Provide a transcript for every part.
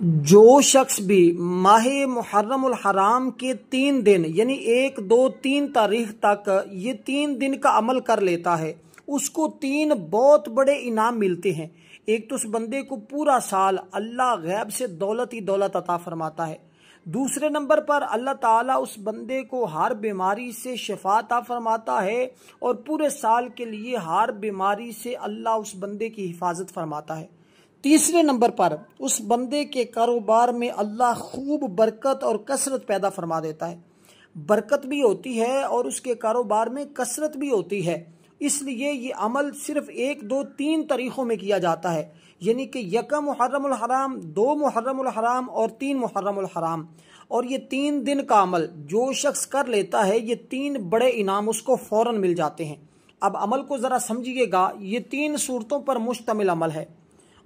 جو شخص بھی ماہ محرم الحرام کے تین دن یعنی ایک، دو، تین تاریخ تک یہ تین دن کا عمل کر لیتا ہے، اس کو تین بہت بڑے انعام ملتے ہیں۔ ایک تو اس بندے کو پورا سال اللہ غیب سے دولت ہی دولت عطا فرماتا ہے۔ دوسرے نمبر پر اللہ تعالیٰ اس بندے کو ہر بیماری سے شفا عطا فرماتا ہے اور پورے سال کے لیے ہر بیماری سے اللہ اس بندے کی حفاظت فرماتا ہے۔ تیسرے نمبر پر اس بندے کے کاروبار میں اللہ خوب برکت اور کثرت پیدا فرما دیتا ہے۔ برکت بھی ہوتی ہے اور اس کے کاروبار میں کثرت بھی ہوتی ہے۔ اس لیے یہ عمل صرف ایک، دو، تین طریقوں میں کیا جاتا ہے۔ یعنی کہ یکم محرم الحرام، دو محرم الحرام اور تین محرم الحرام۔ اور یہ تین دن کا عمل، جو شخص کر لیتا ہے، یہ تین بڑے انعام اس کو فوراً مل جاتے ہیں۔ اب عمل کو ذرا سمجھیے گا، یہ تین صورتوں پر مشتمل عمل ہے۔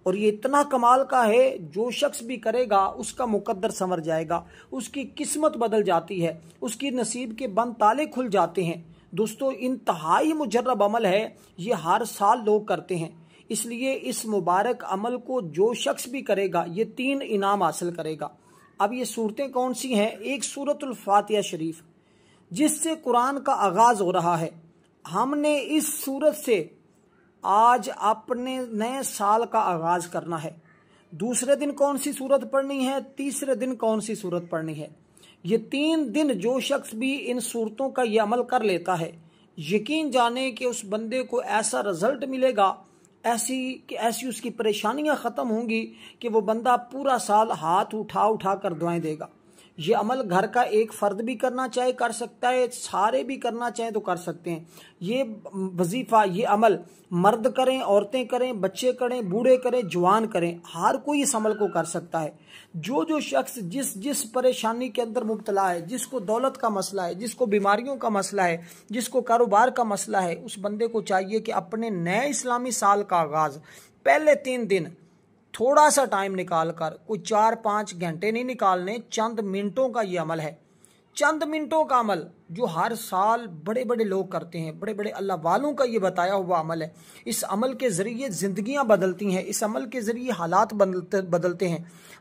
اور یہ اتنا کمال کا ہے، جو شخص بھی کرے گا، اس کا مقدر سنور جائے گا۔ اس کی قسمت بدل جاتی ہے، اس کی نصیب کے بند تالے کھل جاتے ہیں۔ دوستو، انتہائی مجرب عمل ہے، یہ ہر سال لوگ کرتے ہیں۔ اس لیے اس مبارک عمل کو جو شخص بھی کرے گا، یہ تین انعام حاصل کرے گا۔ اب یہ صورتیں کون سی ہیں؟ ایک صورت الفاتحہ شریف، جس سے قرآن کا آغاز ہو رہا ہے۔ ہم نے اس صورت سے آج اپنے نئے سال کا آغاز کرنا ہے۔ دوسرے دن کون سی صورت پڑھنی ہے؟ تیسرے دن کون سی صورت پڑھنی ہے؟ یہ تین دن جو شخص بھی ان صورتوں کا یہ عمل کر لیتا ہے، یقین جانے کہ اس بندے کو ایسا رزلٹ ملے گا، ایسی کہ ایسی اس کی پریشانیاں ختم ہوں گی کہ وہ بندہ پورا سال ہاتھ اٹھا اٹھا کر دعائیں دے گا۔ یہ عمل گھر کا ایک فرد بھی کرنا چاہے، کر سکتا ہے، سارے بھی کرنا چاہیں تو کر سکتے ہیں۔ یہ وظیفہ، یہ عمل مرد کریں، عورتیں کریں، بچے کریں، بوڑھے کریں، جوان کریں، ہر کوئی اس عمل کو کر سکتا ہے۔ جو جو شخص جس جس پریشانی کے اندر مبتلا ہے، جس کو دولت کا مسئلہ ہے، جس کو بیماریوں کا مسئلہ ہے، جس کو کاروبار کا مسئلہ ہے، اس بندے کو چاہیے کہ اپنے نئے اسلامی سال کا آغاز پہلے تین دن تھوڑا سا ٹائم نکال کر کوئی چار پانچ گھنٹے نہیں نکالنے، چند منٹوں کا یہ عمل ہے۔ چند منٹوں کا عمل جو ہر سال بڑے بڑے لوگ کرتے ہیں، بڑے بڑے اللہ والوں کا یہ بتایا ہوا عمل ہے۔ اس عمل کے ذریعے زندگیاں بدلتی ہیں، اس عمل کے ذریعے حالات بدلتے ہیں۔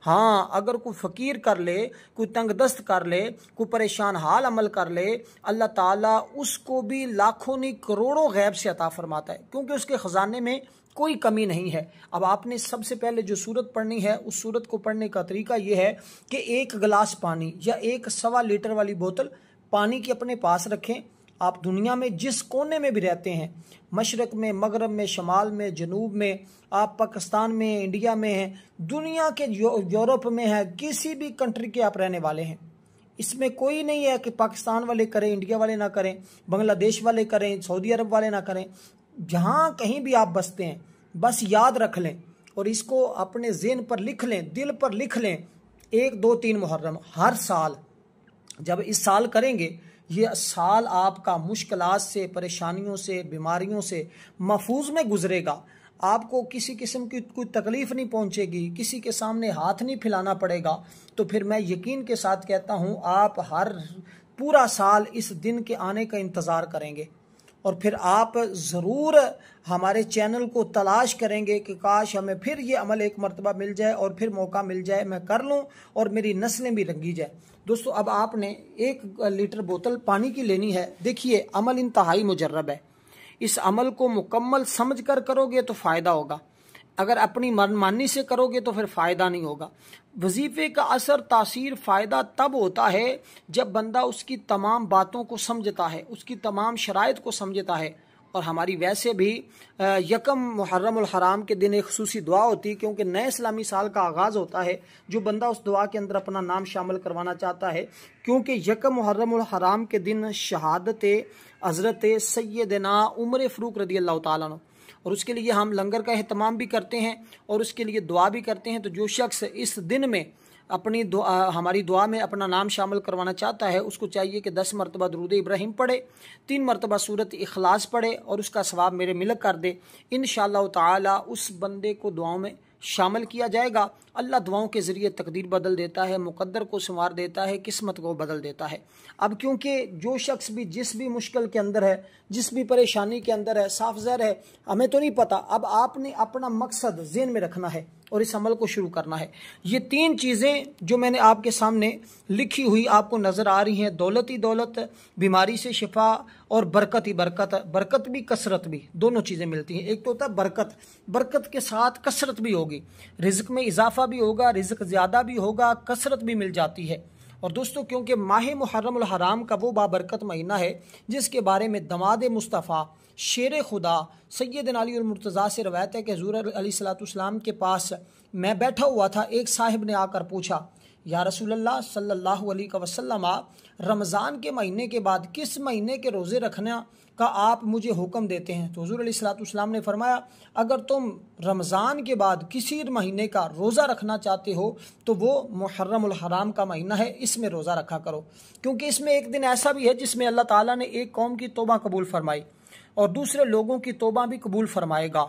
ہاں اگر کوئی فقیر کر لے، کوئی تنگ دست کر لے، کوئی پریشان حال عمل کر لے، اللہ تعالیٰ اس کو بھی لاکھوں نہیں، کروڑوں غیب سے عطا فرماتا ہے۔ کیونکہ اس کے خزانے میں کوئی کمی نہیں ہے۔ اب آپ نے سب سے پہلے جو صورت پڑھنی ہے، اس صورت کو پڑھنے کا طریقہ یہ ہے کہ ایک گلاس پانی یا ایک سوا لیٹر والی بوتل پانی کی اپنے پاس رکھیں۔ آپ دنیا میں جس کونے میں بھی رہتے ہیں، مشرق میں، مغرب میں، شمال میں، جنوب میں، آپ پاکستان میں، انڈیا میں ہیں، دنیا کے یورپ میں ہیں، کسی بھی کنٹری کے آپ رہنے والے ہیں۔ اس میں کوئی نہیں ہے کہ پاکستان والے کریں، انڈیا والے نہ کریں، بنگلہ دیش والے کریں، سعودی عرب والے نہ کریں۔ جہاں کہیں بھی آپ بستے ہیں، بس یاد رکھ لیں اور اس کو اپنے ذہن پر لکھ لیں، دل پر لکھ لیں۔ ایک، دو، تین محرم، ہر سال۔ جب اس سال کریں گے، یہ سال آپ کا مشکلات سے، پریشانیوں سے، بیماریوں سے محفوظ میں گزرے گا۔ آپ کو کسی قسم کی کوئی تکلیف نہیں پہنچے گی، کسی کے سامنے ہاتھ نہیں پھیلانا پڑے گا۔ تو پھر میں یقین کے ساتھ کہتا ہوں، آپ ہر پورا سال اس دن کے آنے کا انتظار کریں گے۔ اور پھر آپ ضرور ہمارے چینل کو تلاش کریں گے کہ کاش ہمیں پھر یہ عمل ایک مرتبہ مل جائے اور پھر موقع مل جائے، میں کر لوں اور میری نسلیں بھی رنگی جائے دوستو، اب آپ نے ایک لیٹر بوتل پانی کی لینی ہے۔ دیکھیے، عمل انتہائی مجرب ہے۔ اس عمل کو مکمل سمجھ کر کرو گے تو فائدہ ہوگا۔ اگر اپنی من مانی سے کرو گے تو پھر فائدہ نہیں ہوگا۔ وظیفے کا اثر تاثیر فائدہ تب ہوتا ہے جب بندہ اس کی تمام باتوں کو سمجھتا ہے، اس کی تمام شرائط کو سمجھتا ہے۔ اور ہماری ویسے بھی یکم محرم الحرام کے دن ایک خصوصی دعا ہوتی ہے، کیونکہ نئے اسلامی سال کا آغاز ہوتا ہے۔ جو بندہ اس دعا کے اندر اپنا نام شامل کروانا چاہتا ہے، کیونکہ یکم محرم الحرام کے دن شہادت حضرت سیدنا عمر فروق رضی اللہ تعالیٰ عنہ اور اس کے لیے ہم لنگر کا اہتمام بھی کرتے ہیں اور اس کے لیے دعا بھی کرتے ہیں۔ تو جو شخص اس دن میں اپنی دعا ہماری دعا میں اپنا نام شامل کروانا چاہتا ہے، اس کو چاہیے کہ دس مرتبہ درود ابراہیم پڑھے، تین مرتبہ صورت اخلاص پڑھے اور اس کا ثواب میرے ملک کر دے۔ انشاءاللہ تعالی اس بندے کو دعاؤں میں شامل کیا جائے گا۔ اللہ دعاؤں کے ذریعے تقدیر بدل دیتا ہے، مقدر کو سنوار دیتا ہے، قسمت کو بدل دیتا ہے۔ اب کیونکہ جو شخص بھی جس بھی مشکل کے اندر ہے، جس بھی پریشانی کے اندر ہے صاف زر ہے، ہمیں تو نہیں پتا۔ اب آپ نے اپنا مقصد ذہن میں رکھنا ہے۔ اور اس عمل کو شروع کرنا ہے۔ یہ تین چیزیں جو میں نے آپ کے سامنے لکھی ہوئی آپ کو نظر آ رہی ہیں۔ دولت ہی دولت، بیماری سے شفا اور برکت ہی برکت۔ برکت بھی، کثرت بھی، دونوں چیزیں ملتی ہیں۔ ایک تو ہوتا ہے برکت۔ برکت کے ساتھ کثرت بھی ہوگی۔ رزق میں اضافہ بھی ہوگا، رزق زیادہ بھی ہوگا، کثرت بھی مل جاتی ہے۔ اور دوستو، کیونکہ ماہ محرم الحرام کا وہ بابرکت مہینہ ہے جس کے بارے میں دماد مصطفیٰ شیر خدا سید علی المرتضیٰ سے روایت ہے کہ حضور علیہ صلاۃ السلام کے پاس میں بیٹھا ہوا تھا، ایک صاحب نے آ کر پوچھا، یا رسول اللہ صلی اللہ علیہ وسلم، رمضان کے مہینے کے بعد کس مہینے کے روزے رکھنا کا آپ مجھے حکم دیتے ہیں؟ تو حضور علیہ السلاۃ السلام نے فرمایا، اگر تم رمضان کے بعد کسی مہینے کا روزہ رکھنا چاہتے ہو، تو وہ محرم الحرام کا مہینہ ہے، اس میں روزہ رکھا کرو۔ کیونکہ اس میں ایک دن ایسا بھی ہے جس میں اللہ تعالیٰ نے ایک قوم کی توبہ قبول فرمائی۔ اور دوسرے لوگوں کی توبہ بھی قبول فرمائے گا۔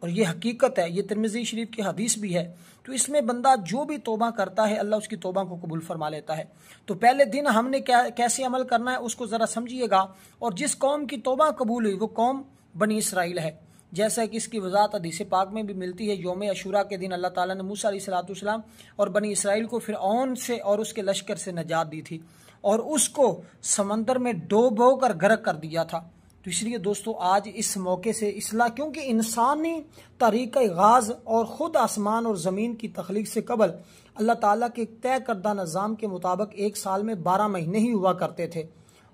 اور یہ حقیقت ہے، یہ ترمزی شریف کی حدیث بھی ہے۔ تو اس میں بندہ جو بھی توبہ کرتا ہے، اللہ اس کی توبہ کو قبول فرما لیتا ہے۔ تو پہلے دن ہم نے کیسے عمل کرنا ہے، اس کو ذرا سمجھیے گا۔ اور جس قوم کی توبہ قبول ہوئی، وہ قوم بنی اسرائیل ہے۔ جیسا کہ اس کی وضاحت حدیث پاک میں بھی ملتی ہے، یوم عشورہ کے دن اللہ تعالیٰ نے موسیٰ علیہ صلاۃ السلام اور بنی اسرائیل کو پھر اون سے اور اس کے لشکر سے نجات دی تھی۔ اور اس کو سمندر میں ڈوبو کر غرق کر دیا تھا۔ تو اس لیے دوستو، آج اس موقع سے اصلاح، کیونکہ انسانی طریقہ غاز اور خود آسمان اور زمین کی تخلیق سے قبل اللہ تعالیٰ کے طے کردہ نظام کے مطابق ایک سال میں بارہ مہینے ہی ہوا کرتے تھے۔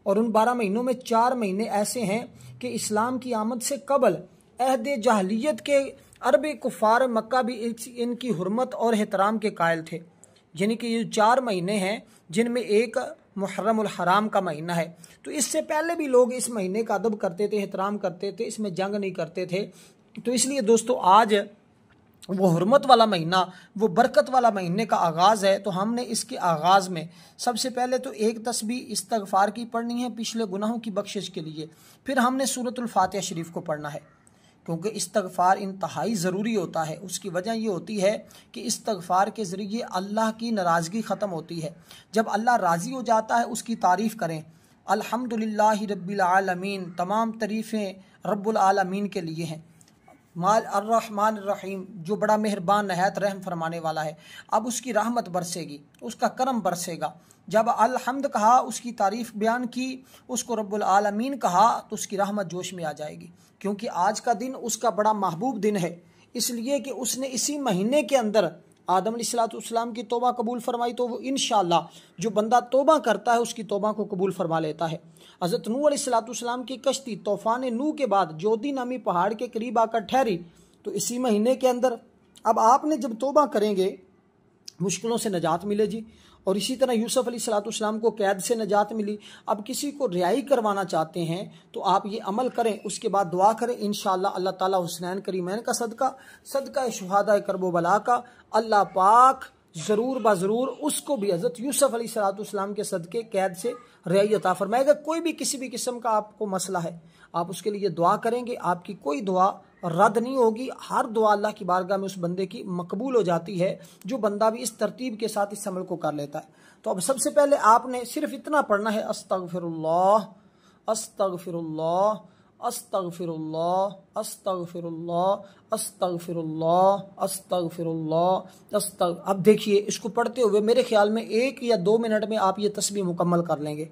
اور ان بارہ مہینوں میں چار مہینے ایسے ہیں کہ اسلام کی آمد سے قبل عہد جہلیت کے عربی کفار مکہ بھی ان کی حرمت اور احترام کے قائل تھے۔ یعنی کہ یہ چار مہینے ہیں جن میں ایک محرم الحرام کا مہینہ ہے۔ تو اس سے پہلے بھی لوگ اس مہینے کا ادب کرتے تھے، احترام کرتے تھے، اس میں جنگ نہیں کرتے تھے۔ تو اس لیے دوستو، آج وہ حرمت والا مہینہ، وہ برکت والا مہینے کا آغاز ہے۔ تو ہم نے اس کے آغاز میں سب سے پہلے تو ایک تسبیح استغفار کی پڑھنی ہے، پچھلے گناہوں کی بخشش کے لیے۔ پھر ہم نے صورت الفاتحہ شریف کو پڑھنا ہے۔ کیونکہ استغفار انتہائی ضروری ہوتا ہے۔ اس کی وجہ یہ ہوتی ہے کہ استغفار کے ذریعے اللہ کی ناراضگی ختم ہوتی ہے۔ جب اللہ راضی ہو جاتا ہے، اس کی تعریف کریں۔ الحمد رب العالمین، تمام تعریفیں رب العالمین کے لیے ہیں۔ مال الرحمن الرحیم، جو بڑا مہربان، نہایت رحم فرمانے والا ہے۔ اب اس کی رحمت برسے گی، اس کا کرم برسے گا۔ جب الحمد کہا، اس کی تعریف بیان کی، اس کو رب العالمین کہا، تو اس کی رحمت جوش میں آ جائے گی۔ کیونکہ آج کا دن اس کا بڑا محبوب دن ہے۔ اس لیے کہ اس نے اسی مہینے کے اندر آدم علیہ السلاۃ السلام کی توبہ قبول فرمائی، تو وہ انشاءاللہ جو بندہ توبہ کرتا ہے، اس کی توبہ کو قبول فرما لیتا ہے۔ حضرت نو علیہ السلاۃ السلام کی کشتی طوفان نو کے بعد جودی نامی پہاڑ کے قریب آ کر ٹھہری۔ تو اسی مہینے کے اندر اب آپ نے جب توبہ کریں گے، مشکلوں سے نجات ملے جی اور اسی طرح یوسف علیہ السلاۃ السلام کو قید سے نجات ملی۔ اب کسی کو رہائی کروانا چاہتے ہیں تو آپ یہ عمل کریں، اس کے بعد دعا کریں، انشاءاللہ اللہ تعالیٰ حسنین کریمین کا صدقہ صدقہ شہادہ کرب و بلا کا۔ اللہ پاک ضرور با ضرور اس کو بھی حضرت یوسف علیہ السلاۃ السلام کے صدقے قید سے رہائی عطا فرمائے۔ گا کوئی بھی کسی بھی قسم کا آپ کو مسئلہ ہے، آپ اس کے لیے دعا کریں گے، آپ کی کوئی دعا رد نہیں ہوگی۔ ہر دعا اللہ کی بارگاہ میں اس بندے کی مقبول ہو جاتی ہے جو بندہ بھی اس ترتیب کے ساتھ اس عمل کو کر لیتا ہے۔ تو اب سب سے پہلے آپ نے صرف اتنا پڑھنا ہے استغفر اللہ استغفر اللہ استغفر اللہ استغفر اللہ استغفر اللہ استغفر اللہ استغ، اب دیکھیے، اس کو پڑھتے ہوئے میرے خیال میں ایک یا دو منٹ میں آپ یہ تسبیح مکمل کر لیں گے۔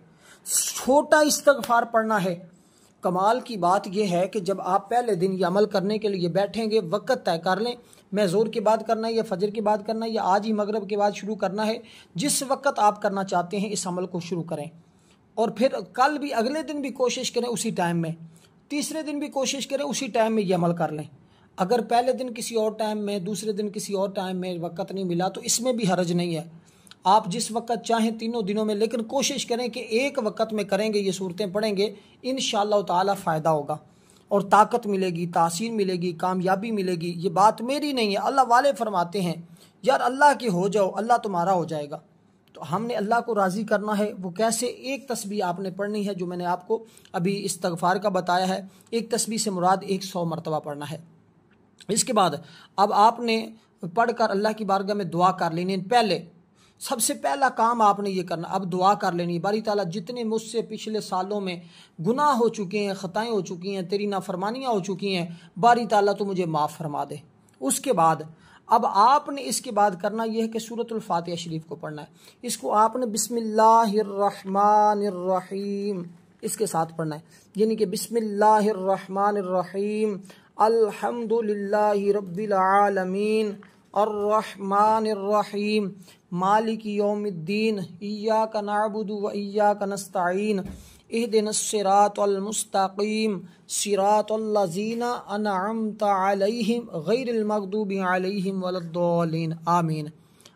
چھوٹا استغفار پڑھنا ہے۔ کمال کی بات یہ ہے کہ جب آپ پہلے دن یہ عمل کرنے کے لیے بیٹھیں گے، وقت طے کر لیں۔ میں زور کی بات کرنا ہے یا فجر کی بات کرنا ہے یا آج ہی مغرب کے بعد شروع کرنا ہے، جس وقت آپ کرنا چاہتے ہیں اس عمل کو شروع کریں۔ اور پھر کل بھی اگلے دن بھی کوشش کریں اسی ٹائم میں۔ تیسرے دن بھی کوشش کریں اسی ٹائم میں یہ عمل کر لیں۔ اگر پہلے دن کسی اور ٹائم میں، دوسرے دن کسی اور ٹائم میں وقت نہیں ملا تو اس میں بھی حرج نہیں ہے۔ آپ جس وقت چاہیں تینوں دنوں میں، لیکن کوشش کریں کہ ایک وقت میں کریں گے، یہ صورتیں پڑھیں گے، انشاءاللہ تعالی فائدہ ہوگا۔ اور طاقت ملے گی، تاثیر ملے گی، کامیابی ملے گی، یہ بات میری نہیں ہے، اللہ والے فرماتے ہیں، یار اللہ کے ہو جاؤ، اللہ تمہارا ہو جائے گا۔ تو ہم نے اللہ کو راضی کرنا ہے، وہ کیسے ایک تسبیح آپ نے پڑھنی ہے جو میں نے آپ کو ابھی استغفار کا بتایا ہے، ایک تسبیح سے مراد ایک سو مرتبہ پڑھنا ہے۔ اس کے بعد اب آپ نے پڑھ کر اللہ کی بارگاہ میں دعا کر لینی، پہلے سب سے پہلا کام آپ نے یہ کرنا، اب دعا کر لینی۔ باری تعالیٰ، جتنے مجھ سے پچھلے سالوں میں گناہ ہو چکے ہیں، خطائیں ہو چکی ہیں، تیری نافرمانیاں ہو چکی ہیں، باری تعالیٰ تو مجھے معاف فرما دے۔ اس کے بعد، اب آپ نے اس کے بعد کرنا یہ ہے کہ صورت الفاتحہ شریف کو پڑھنا ہے۔ اس کو آپ نے بسم اللہ الرحمن الرحیم اس کے ساتھ پڑھنا ہے۔ یعنی کہ بسم اللہ الرحمن الرحیم الحمد للہ رب العالمین۔ الرحمن الرحیم، مالک یوم الدین، ایاک نعبد و ایاک نستعین اہدن الصراط المستقیم، صراط اللذین انعمت علیہم، غیر المغضوب علیہم والدولین آمین۔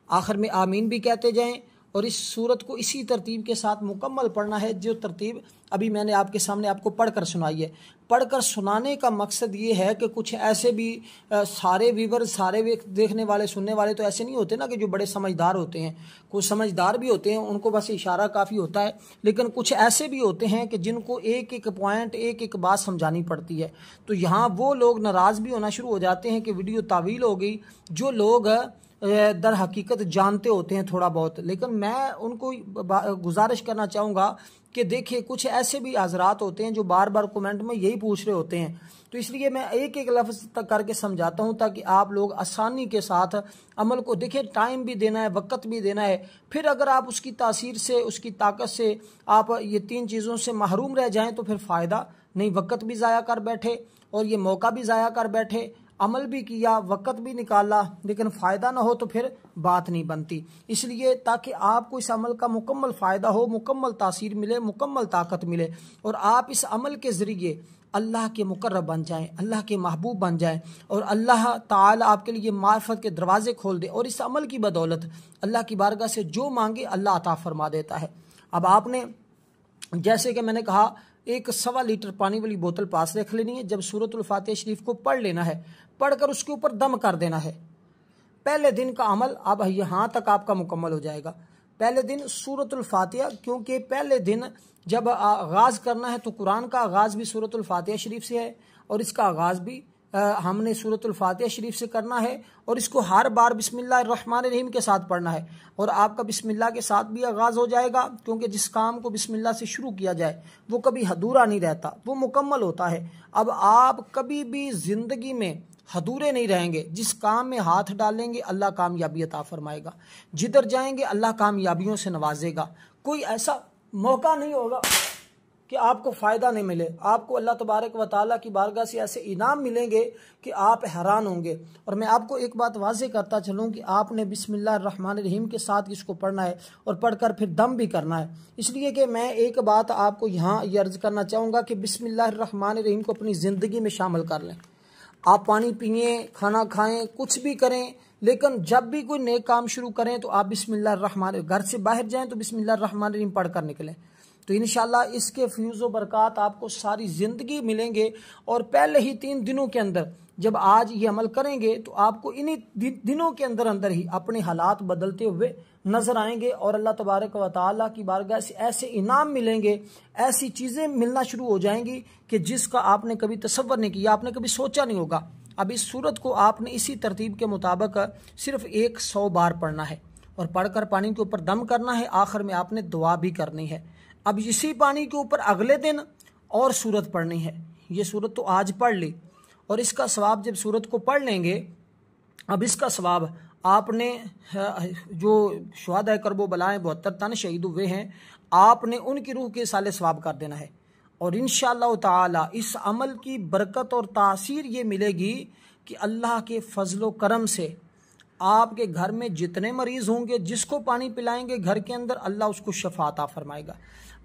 آخر میں آمین بھی کہتے جائیں۔ اور اس صورت کو اسی ترتیب کے ساتھ مکمل پڑھنا ہے جو ترتیب ابھی میں نے آپ کے سامنے آپ کو پڑھ کر سنائی ہے۔ پڑھ کر سنانے کا مقصد یہ ہے کہ کچھ ایسے بھی سارے ویور، سارے دیکھنے والے، سننے والے تو ایسے نہیں ہوتے نا کہ جو بڑے سمجھدار ہوتے ہیں۔ کچھ سمجھدار بھی ہوتے ہیں، ان کو بس اشارہ کافی ہوتا ہے۔ لیکن کچھ ایسے بھی ہوتے ہیں کہ جن کو ایک ایک پوائنٹ ایک ایک بات سمجھانی پڑتی ہے۔ تو یہاں وہ لوگ ناراض بھی ہونا شروع ہو جاتے ہیں کہ ویڈیو تعویل ہو گئی۔ جو لوگ در حقیقت جانتے ہوتے ہیں تھوڑا بہت۔ لیکن میں ان کو گزارش کرنا چاہوں گا کہ دیکھیں کچھ ایسے بھی حضرات ہوتے ہیں جو بار بار کومنٹ میں یہی پوچھ رہے ہوتے ہیں۔ تو اس لیے میں ایک ایک لفظ تک کر کے سمجھاتا ہوں تاکہ آپ لوگ آسانی کے ساتھ عمل کو دیکھیں۔ ٹائم بھی دینا ہے، وقت بھی دینا ہے۔ پھر اگر آپ اس کی تاثیر سے، اس کی طاقت سے آپ یہ تین چیزوں سے محروم رہ جائیں تو پھر فائدہ نہیں۔ وقت بھی ضائع کر بیٹھے اور یہ موقع بھی ضائع کر بیٹھے۔ عمل بھی کیا، وقت بھی نکالا، لیکن فائدہ نہ ہو تو پھر بات نہیں بنتی۔ اس لیے تاکہ آپ کو اس عمل کا مکمل فائدہ ہو، مکمل تاثیر ملے، مکمل طاقت ملے، اور آپ اس عمل کے ذریعے اللہ کے مقرب بن جائیں، اللہ کے محبوب بن جائیں، اور اللہ تعالی آپ کے لیے معرفت کے دروازے کھول دے، اور اس عمل کی بدولت اللہ کی بارگاہ سے جو مانگے اللہ عطا فرما دیتا ہے۔ اب آپ نے، جیسے کہ میں نے کہا ایک سوا لیٹر پانی والی بوتل پاس رکھ لینی ہے، جب صورت الفاتح شریف کو پڑھ لینا ہے، پڑھ کر اس کے اوپر دم کر دینا ہے۔ پہلے دن کا عمل اب یہاں تک آپ کا مکمل ہو جائے گا۔ پہلے دن صورت الفاتحہ، کیونکہ پہلے دن جب آغاز کرنا ہے تو قرآن کا آغاز بھی صورت الفاتحہ شریف سے ہے اور اس کا آغاز بھی ہم نے صورت الفاتحہ شریف سے کرنا ہے اور اس کو ہر بار بسم اللہ الرحمن الرحیم کے ساتھ پڑھنا ہے اور آپ کا بسم اللہ کے ساتھ بھی آغاز ہو جائے گا کیونکہ جس کام کو بسم اللہ سے شروع کیا جائے وہ کبھی حدورہ نہیں رہتا، وہ مکمل ہوتا ہے۔ اب آپ کبھی بھی زندگی میں حدورے نہیں رہیں گے، جس کام میں ہاتھ ڈالیں گے اللہ کامیابی عطا فرمائے گا۔ جدھر جائیں گے اللہ کامیابیوں سے نوازے گا۔ کوئی ایسا موقع نہیں ہوگا۔ کہ آپ کو فائدہ نہیں ملے۔ آپ کو اللہ تبارک و تعالیٰ کی بارگاہ سے ایسے انعام ملیں گے کہ آپ حیران ہوں گے۔ اور میں آپ کو ایک بات واضح کرتا چلوں کہ آپ نے بسم اللہ الرحمن الرحیم کے ساتھ اس کو پڑھنا ہے اور پڑھ کر پھر دم بھی کرنا ہے۔ اس لیے کہ میں ایک بات آپ کو یہاں یہ عرض کرنا چاہوں گا کہ بسم اللہ الرحمن الرحیم کو اپنی زندگی میں شامل کر لیں۔ آپ پانی پئیں، کھانا کھائیں، کچھ بھی کریں، لیکن جب بھی کوئی نئے کام شروع کریں تو آپ بسم اللہ الرحمن گھر سے باہر جائیں تو بسم اللہ الرحمن الرحیم پڑھ کر نکلیں۔ تو انشاءاللہ اس کے فیوز و برکات آپ کو ساری زندگی ملیں گے اور پہلے ہی تین دنوں کے اندر جب آج یہ عمل کریں گے تو آپ کو انہی دنوں کے اندر اندر ہی اپنے حالات بدلتے ہوئے نظر آئیں گے اور اللہ تبارک و تعالیٰ کی بارگاہ سے ایسے انعام ملیں گے، ایسی چیزیں ملنا شروع ہو جائیں گی کہ جس کا آپ نے کبھی تصور نہیں کیا، آپ نے کبھی سوچا نہیں ہوگا۔ اب اس صورت کو آپ نے اسی ترتیب کے مطابق صرف ایک سو بار پڑھنا ہے اور پڑھ کر پانی کے اوپر دم کرنا ہے، آخر میں آپ نے دعا بھی کرنی ہے۔ اب اسی پانی کے اوپر اگلے دن اور صورت پڑھنی ہے۔ یہ صورت تو آج پڑھ لی۔ اور اس کا ثواب جب صورت کو پڑھ لیں گے، اب اس کا ثواب آپ نے، جو شہد ہے کرب و بلائیں، بہتر تن شہید ہوئے ہیں، آپ نے ان کی روح کے سال ثواب کر دینا ہے۔ اور انشاءاللہ تعالی اس عمل کی برکت اور تاثیر یہ ملے گی کہ اللہ کے فضل و کرم سے آپ کے گھر میں جتنے مریض ہوں گے، جس کو پانی پلائیں گے گھر کے اندر، اللہ اس کو شفاعت فرمائے گا۔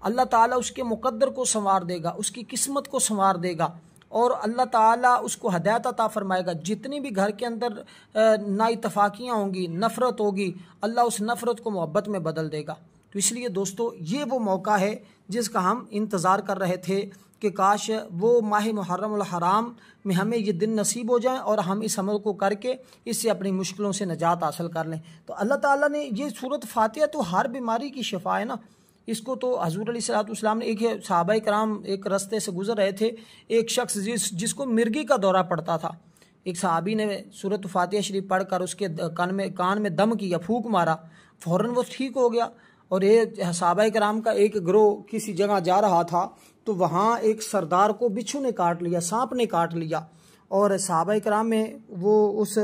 اللہ تعالیٰ اس کے مقدر کو سنوار دے گا، اس کی قسمت کو سنوار دے گا اور اللہ تعالیٰ اس کو ہدایت عطا فرمائے گا۔ جتنی بھی گھر کے اندر نا اتفاقیاں ہوں گی، نفرت ہوگی، اللہ اس نفرت کو محبت میں بدل دے گا۔ تو اس لیے دوستو، یہ وہ موقع ہے جس کا ہم انتظار کر رہے تھے۔ کہ کاش وہ ماہ محرم الحرام میں ہمیں یہ دن نصیب ہو جائیں اور ہم اس عمل کو کر کے اس سے اپنی مشکلوں سے نجات حاصل کر لیں۔ تو اللہ تعالیٰ نے یہ صورت فاتحہ تو ہر بیماری کی شفا ہے نا۔ اس کو تو حضور علیہ صلاحت السلام نے ایک صحابہ کرام ایک رستے سے گزر رہے تھے۔ ایک شخص جس جس کو مرگی کا دورہ پڑتا تھا۔ ایک صحابی نے صورت فاتحہ شریف پڑھ کر اس کے کان میں کان میں دم کیا پھوک مارا۔ فوراً وہ ٹھیک ہو گیا۔ اور یہ صحابہ کرام کا ایک گروہ کسی جگہ جا رہا تھا تو وہاں ایک سردار کو بچھو نے کاٹ لیا، سانپ نے کاٹ لیا۔ اور صحابہ کرام میں وہ اس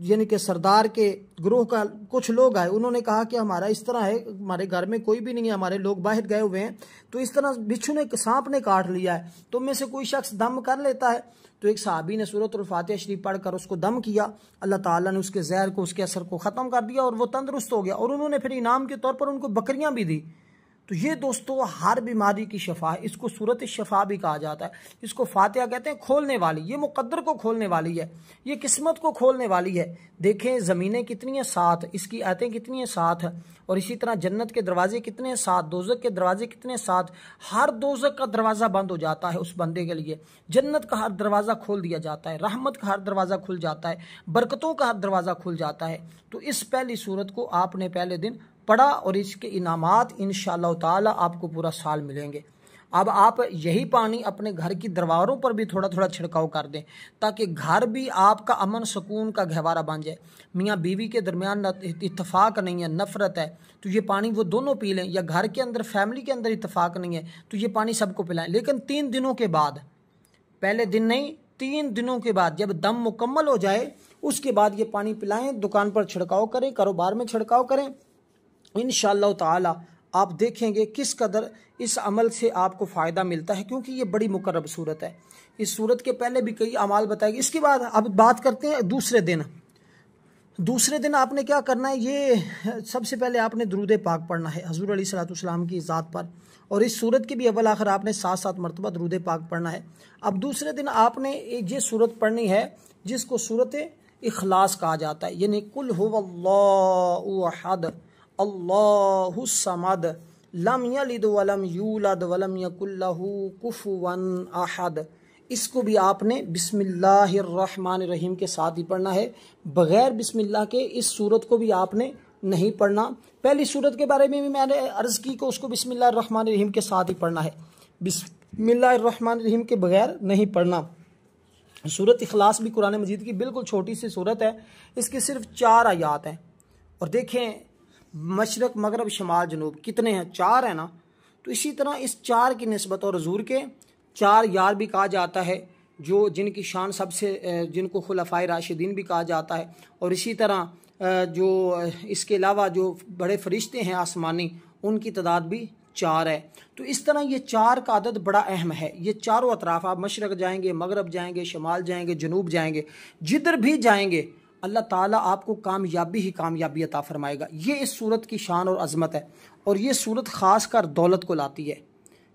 یعنی کہ سردار کے گروہ کا کچھ لوگ آئے، انہوں نے کہا کہ ہمارا اس طرح ہے، ہمارے گھر میں کوئی بھی نہیں ہے، ہمارے لوگ باہر گئے ہوئے ہیں، تو اس طرح بچھو نے سانپ نے کاٹ لیا ہے، تو میں سے کوئی شخص دم کر لیتا ہے۔ تو ایک صحابی نے صورت الفاتح شریف پڑھ کر اس کو دم کیا، اللہ تعالیٰ نے اس کے زہر کو، اس کے اثر کو ختم کر دیا اور وہ تندرست ہو گیا اور انہوں نے پھر انعام کے طور پر ان کو بکریاں بھی دی۔ تو یہ دوستو، ہر بیماری کی شفا ہے اس کو صورت شفا بھی کہا جاتا ہے۔ اس کو فاتحہ کہتے ہیں، کھولنے والی۔ یہ مقدر کو کھولنے والی ہے۔ یہ قسمت کو کھولنے والی ہے۔ دیکھیں زمینیں کتنی ہیں ساتھ اس کی آیتیں کتنی ہیں ساتھ اور اسی طرح جنت کے دروازے کتنے ہیں ساتھ دوزک کے دروازے کتنے ساتھ ہر دوزک کا دروازہ بند ہو جاتا ہے اس بندے کے لیے۔ جنت کا ہر دروازہ کھول دیا جاتا ہے، رحمت کا ہر دروازہ کھل جاتا ہے، برکتوں کا ہر دروازہ کھل جاتا ہے۔ تو اس پہلی صورت کو آپ نے پہلے دن پڑھا اور اس کے انعامات انشاءاللہ تعالی آپ کو پورا سال ملیں گے۔ اب آپ یہی پانی اپنے گھر کی درواروں پر بھی تھوڑا تھوڑا چھڑکاؤ کر دیں تاکہ گھر بھی آپ کا امن سکون کا گہوارہ بن جائے۔ میاں بیوی کے درمیان اتفاق نہیں ہے، نفرت ہے۔ تو یہ پانی وہ دونوں پی لیں یا گھر کے اندر، فیملی کے اندر اتفاق نہیں ہے، تو یہ پانی سب کو پلائیں۔ لیکن تین دنوں کے بعد، پہلے دن نہیں، تین دنوں کے بعد جب دم مکمل ہو جائے، اس کے بعد یہ پانی پلائیں، دکان پر چھڑکاؤ کریں، کاروبار میں چھڑکاؤ کریں۔ انشاءاللہ تعالی آپ دیکھیں گے کس قدر اس عمل سے آپ کو فائدہ ملتا ہے، کیونکہ یہ بڑی مقرب صورت ہے۔ اس صورت کے پہلے بھی کئی عمال بتائے گی اس کے بعد اب بات کرتے ہیں دوسرے دن۔ دوسرے دن آپ نے کیا کرنا ہے؟ یہ سب سے پہلے آپ نے درود پاک پڑھنا ہے حضور علیہ صلاۃ السلام کی ذات پر۔ اور اس صورت کی بھی اول آخر آپ نے سات سات مرتبہ درود پاک پڑھنا ہے۔ اب دوسرے دن آپ نے یہ صورت پڑھنی ہے، جس کو صورت اخلاص کہا جاتا ہے۔ یعنی کل ہو اللہ احد۔ اللہ الصمد لم یلد ولم یولد ولم یکن له کفوا احد اس کو بھی آپ نے بسم اللہ الرحمن الرحیم کے ساتھ ہی پڑھنا ہے۔ بغیر بسم اللہ کے اس صورت کو بھی آپ نے نہیں پڑھنا۔ پہلی صورت کے بارے میں بھی میں نے عرض کی کہ اس کو بسم اللہ الرحمن الرحیم کے ساتھ ہی پڑھنا ہے۔ بسم اللہ الرحمن الرحیم کے بغیر نہیں پڑھنا۔ صورت اخلاص بھی قرآن مجید کی بالکل چھوٹی سی صورت ہے۔ اس کی صرف چار آیات ہیں۔ اور دیکھیں مشرق، مغرب، شمال، جنوب کتنے ہیں؟ چار ہیں نا؟ تو اسی طرح اس چار کی نسبت اور حضور کے چار یار بھی کہا جاتا ہے، جو جن کی شان سب سے جن کو خلفۂ راشدین بھی کہا جاتا ہے۔ اور اسی طرح جو اس کے علاوہ جو بڑے فرشتے ہیں آسمانی، ان کی تعداد بھی چار ہے۔ تو اس طرح یہ چار کا عدد بڑا اہم ہے۔ یہ چاروں اطراف، آپ مشرق جائیں گے، مغرب جائیں گے، شمال جائیں گے، جنوب جائیں گے، جدھر بھی جائیں گے اللہ تعالیٰ آپ کو کامیابی ہی کامیابی عطا فرمائے گا۔ یہ اس صورت کی شان اور عظمت ہے اور یہ صورت خاص کر دولت کو لاتی ہے۔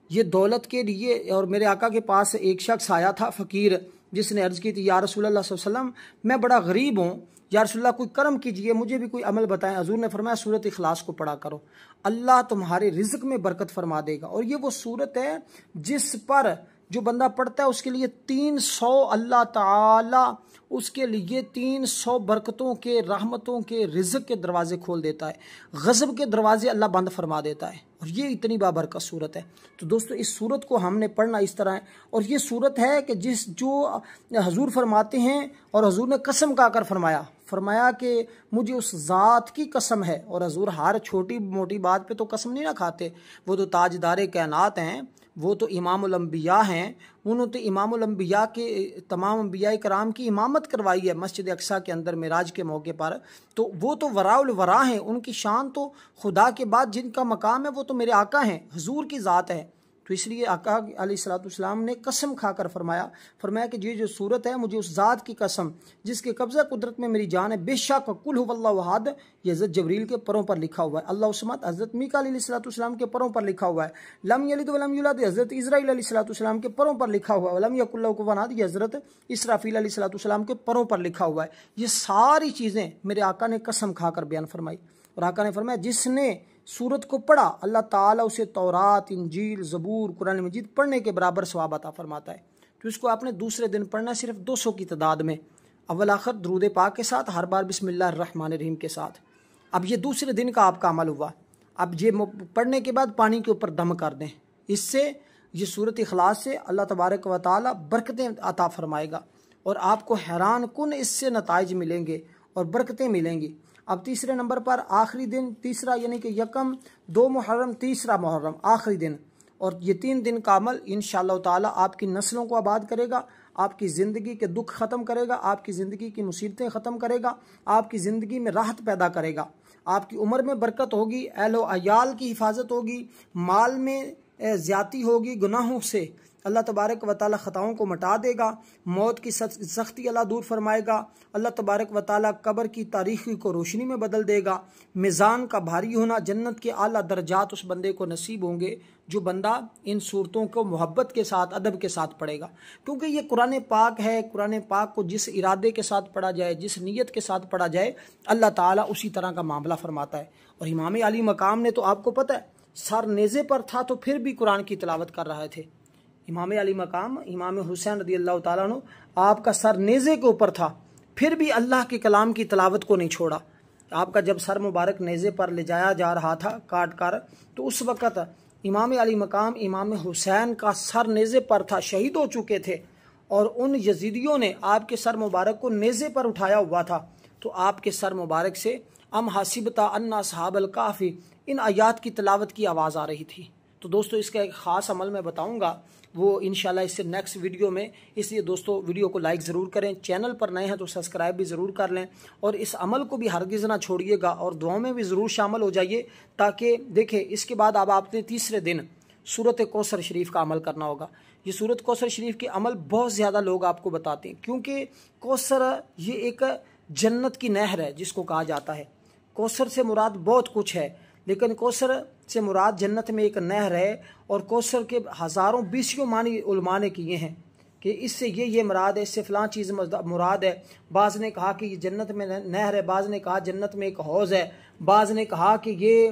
یہ دولت کے لیے اور میرے آقا کے پاس ایک شخص آیا تھا، فقیر، جس نے عرض کی تھی، یا رسول اللہ صلی اللہ علیہ وسلم، میں بڑا غریب ہوں، یا رسول اللہ، کوئی کرم کیجیے مجھے بھی کوئی عمل بتائیں۔ حضور نے فرمایا، صورت اخلاص کو پڑھا کرو۔ اللہ تمہارے رزق میں برکت فرما دے گا۔ اور یہ وہ صورت ہے جس پر جو بندہ پڑھتا ہے، اس کے لیے تین سو اللہ تعالی اس کے لیے تین سو برکتوں کے، رحمتوں کے رزق کے دروازے کھول دیتا ہے۔ غضب کے دروازے اللہ بند فرما دیتا ہے۔ اور یہ اتنی بابرکت صورت ہے۔ تو دوستو، اس صورت کو ہم نے پڑھنا اس طرح ہے۔ اور یہ صورت ہے کہ جس جو حضور فرماتے ہیں اور حضور نے قسم کا کر فرمایا۔ فرمایا کہ مجھے اس ذات کی قسم ہے۔ اور حضور ہر چھوٹی موٹی بات پہ تو قسم نہیں نہ کھاتے۔ وہ تو تاجدار کائنات ہیں۔ وہ تو امام الانبیاء ہیں، انہوں نے امام الانبیاء کے تمام انبیاء کرام کی امامت کروائی ہے مسجد اقسا کے اندر معراج کے موقع پر۔ تو وہ تو وراء الورا ہیں، ان کی شان تو خدا کے بعد جن کا مقام ہے وہ تو میرے آقا ہیں، حضور کی ذات ہے۔ تو اس لیے آقا علیہ السلاۃ والسلام نے قسم کھا کر فرمایا فرمایا کہ یہ جو صورت ہے، مجھے اس ذات کی قسم، جس کے قبضہ قدرت میں میری جان ہے، بے شک کل ہو اللہ وحاد یہ حضرت جبریل کے پروں پر لکھا ہوا ہے۔ اللہ عثمت حضرت میکا علیہ السلاۃ والسلام کے پروں پر لکھا ہوا ہے۔ لم یلد ولم یولد حضرت اسرائیل علیہ السلاۃ والسلام کے پروں پر لکھا ہوا ہے۔ لم یک اللہ کو یہ حضرت اسرافیل علیہ السلاۃ والسلام کے پروں پر لکھا ہوا ہے۔ یہ ساری چیزیں میرے آقا نے قسم کھا کر بیان فرمائی۔ اور آقا نے فرمایا، جس نے سورت کو پڑھا، اللہ تعالیٰ اسے تورات، انجیل، زبور، قرآن مجید پڑھنے کے برابر ثواب عطا فرماتا ہے۔ تو اس کو آپ نے دوسرے دن پڑھنا صرف دو سو کی تعداد میں، اول آخر درود پاک کے ساتھ، ہر بار بسم اللہ الرحمن الرحیم کے ساتھ۔ اب یہ دوسرے دن کا آپ کا عمل ہوا۔ اب یہ پڑھنے کے بعد پانی کے اوپر دم کر دیں۔ اس سے یہ صورت اخلاص سے اللہ تبارک و تعالیٰ برکتیں عطا فرمائے گا اور آپ کو حیران کن اس سے نتائج ملیں گے اور برکتیں ملیں گی۔ اب تیسرے نمبر پر آخری دن تیسرا یعنی کہ یکم، دو محرم، تیسرا محرم، آخری دن۔ اور یہ تین دن کا عمل انشاءاللہ تعالی آپ کی نسلوں کو آباد کرے گا، آپ کی زندگی کے دکھ ختم کرے گا، آپ کی زندگی کی مصیبتیں ختم کرے گا، آپ کی زندگی میں راحت پیدا کرے گا۔ آپ کی عمر میں برکت ہوگی، اہل و عیال کی حفاظت ہوگی، مال میں زیادتی ہوگی، گناہوں سے اللہ تبارک و تعالی خطاؤں کو مٹا دے گا، موت کی سختی اللہ دور فرمائے گا، اللہ تبارک و تعالی قبر کی تاریخی کو روشنی میں بدل دے گا۔ میزان کا بھاری ہونا جنت کے اعلیٰ درجات اس بندے کو نصیب ہوں گے جو بندہ ان صورتوں کو محبت کے ساتھ، ادب کے ساتھ پڑھے گا۔ کیونکہ یہ قرآن پاک ہے، قرآن پاک کو جس ارادے کے ساتھ پڑھا جائے، جس نیت کے ساتھ پڑھا جائے، اللہ تعالیٰ اسی طرح کا معاملہ فرماتا ہے۔ اور امام علی مقام نے تو آپ کو پتہ ہے، سر نیزے پر تھا تو پھر بھی قرآن کی تلاوت کر رہے تھے۔ امام علی مقام، امام حسین رضی اللہ تعالیٰ عنہ، آپ کا سر نیزے کے اوپر تھا، پھر بھی اللہ کے کلام کی تلاوت کو نہیں چھوڑا۔ آپ کا جب سر مبارک نیزے پر لے جایا جا رہا تھا، کاٹ کر، تو اس وقت امام علی مقام، امام حسین کا سر نیزے پر تھا، شہید ہو چکے تھے۔ اور ان یزیدیوں نے آپ کے سر مبارک کو نیزے پر اٹھایا ہوا تھا۔ تو آپ کے سر مبارک سے، ام حاسبتا انا صحاب القافی ان آیات کی تلاوت کی آواز آ رہی تھی۔ تو دوستو، اس کا ایک خاص عمل میں بتاؤں گا۔ وہ انشاءاللہ اس سے نیکسٹ ویڈیو میں، اس لیے دوستو ویڈیو کو لائک ضرور کریں چینل پر نئے ہیں تو سبسکرائب بھی ضرور کر لیں، اور اس عمل کو بھی ہرگز نہ چھوڑیے گا، اور دعاؤں میں بھی ضرور شامل ہو جائیے تاکہ دیکھیں اس کے بعد اب آپ نے تیسرے دن صورت کوثر شریف کا عمل کرنا ہوگا۔ یہ صورت کوثر شریف کے عمل بہت زیادہ لوگ آپ کو بتاتے ہیں، کیونکہ کوثر یہ ایک جنت کی نہر ہے جس کو کہا جاتا ہے۔ کوثر سے مراد بہت کچھ ہے۔ لیکن کوثر سے مراد جنت میں ایک نہر ہے اور کوثر کے ہزاروں بیسیوں معنی علماء نے کیے ہیں کہ اس سے یہ یہ مراد ہے، اس سے فلاں چیز مراد ہے۔ بعض نے کہا کہ یہ جنت میں نہر ہے، بعض نے کہا جنت میں ایک حوض ہے۔ بعض نے کہا کہ یہ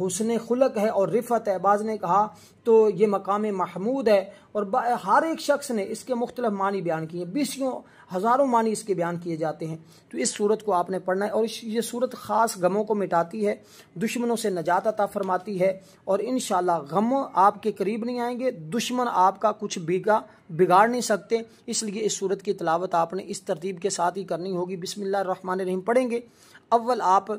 حسن خلق ہے اور رفت ہے۔ بعض نے کہا تو یہ مقام محمود ہے۔ اور ہر ایک شخص نے اس کے مختلف معنی بیان کیے بیسیوں ہزاروں معنی اس کے بیان کیے جاتے ہیں۔ تو اس صورت کو آپ نے پڑھنا ہے اور یہ صورت خاص غموں کو مٹاتی ہے، دشمنوں سے نجات عطا فرماتی ہے اور انشاءاللہ غم آپ کے قریب نہیں آئیں گے، دشمن آپ کا کچھ بیگا بگاڑ نہیں سکتے۔ اس لیے اس صورت کی تلاوت آپ نے اس ترتیب کے ساتھ ہی کرنی ہوگی۔ بسم اللہ الرحمن الرحیم پڑھیں گے۔ اول آپ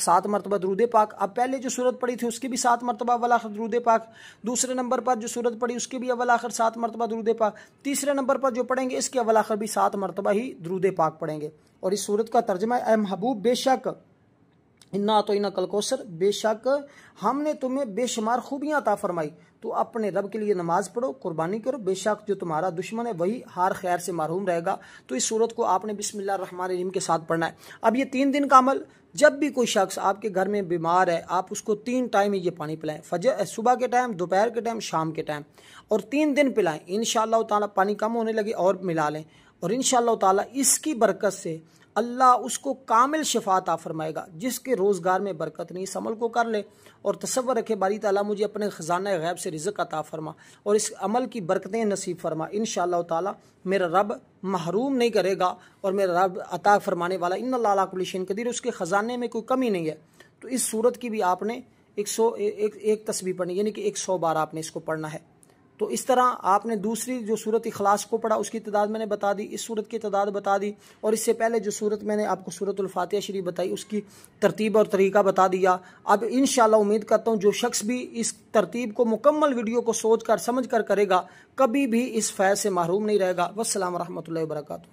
سات مرتبہ درود پاک۔ اب پہلے جو صورت پڑی تھی، اس کی بھی سات مرتبہ اول آخر درود پاک۔ دوسرے نمبر پر جو صورت پڑی اس کی بھی اول آخر سات مرتبہ درود پاک۔ تیسرے نمبر پر جو پڑھیں گے، اس کے اول آخر بھی سات مرتبہ ہی درود پاک پڑھیں گے۔ اور اس صورت کا ترجمہ اے محبوب، بے شک۔ انا تو انا کلکوسر بے شک، ہم نے تمہیں بے شمار خوبیاں عطا فرمائی۔ تو اپنے رب کے لیے نماز پڑھو، قربانی کرو۔ بے شک، جو تمہارا دشمن ہے، وہی ہار خیر سے محروم رہے گا۔ تو اس صورت کو آپ نے بسم اللہ الرحمن الرحیم کے ساتھ پڑھنا ہے۔ اب یہ تین دن کا عمل جب بھی کوئی شخص آپ کے گھر میں بیمار ہے، آپ اس کو تین ٹائم یہ پانی پلائیں۔ فجر صبح کے ٹائم، دوپہر کے ٹائم، شام کے ٹائم۔ اور تین دن پلائیں۔ انشاءاللہ تعالی پانی کم ہونے لگے اور ملا لیں۔ اور انشاءاللہ تعالی اس کی برکت سے اللہ اس کو کامل شفا عطا فرمائے گا، جس کے روزگار میں برکت نہیں، اس عمل کو کر لے اور تصور رکھے، باری تعالیٰ مجھے اپنے خزانہ غیب سے رزق عطا فرما اور اس عمل کی برکتیں نصیب فرما۔ انشاءاللہ تعالیٰ میرا رب محروم نہیں کرے گا اور میرا رب عطا فرمانے والا، ان اللہ کلشین قدیر، اس کے خزانے میں کوئی کمی نہیں ہے۔ تو اس صورت کی بھی آپ نے ایک سو، ایک ایک تصویر پڑھنی یعنی کہ ایک سو بار آپ نے اس کو پڑھنا ہے۔ تو اس طرح آپ نے دوسری جو صورت اخلاص کو پڑھا، اس کی تعداد میں نے بتا دی، اس صورت کی تعداد بتا دی اور اس سے پہلے جو صورت میں نے آپ کو صورت الفاتحہ شریف بتائی، اس کی ترتیب اور طریقہ بتا دیا۔ اب انشاءاللہ امید کرتا ہوں جو شخص بھی اس ترتیب کو مکمل ویڈیو کو سوچ کر، سمجھ کر کرے گا، کبھی بھی اس فیض سے محروم نہیں رہے گا۔ والسلام ورحمۃ اللہ وبرکاتہ۔